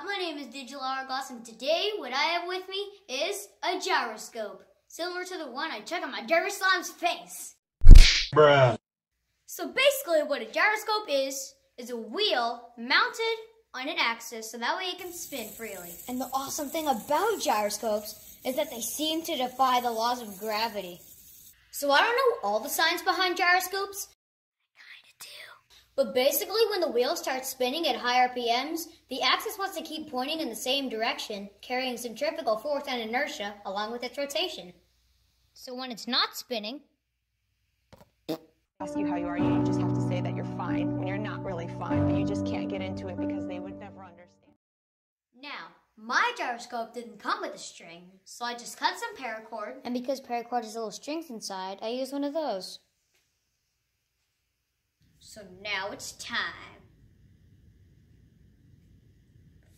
up? My name is Digital Hourglass, and today what I have with me is a gyroscope, similar to the one I took on my dirty slime's face. Bruh. So basically what a gyroscope is, is a wheel mounted on an axis so that way it can spin freely. And the awesome thing about gyroscopes is that they seem to defy the laws of gravity. So I don't know all the science behind gyroscopes. I kinda do. But basically when the wheel starts spinning at high RPMs, the axis wants to keep pointing in the same direction, carrying centrifugal force and inertia along with its rotation. So when it's not spinning, ask you how you are, you just have to say that you're fine when you're not really fine, but you just can't get into it because they would never understand. Now, my gyroscope didn't come with a string, so I just cut some paracord. And because paracord has little strings inside, I use one of those. So now it's time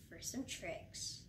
for some tricks.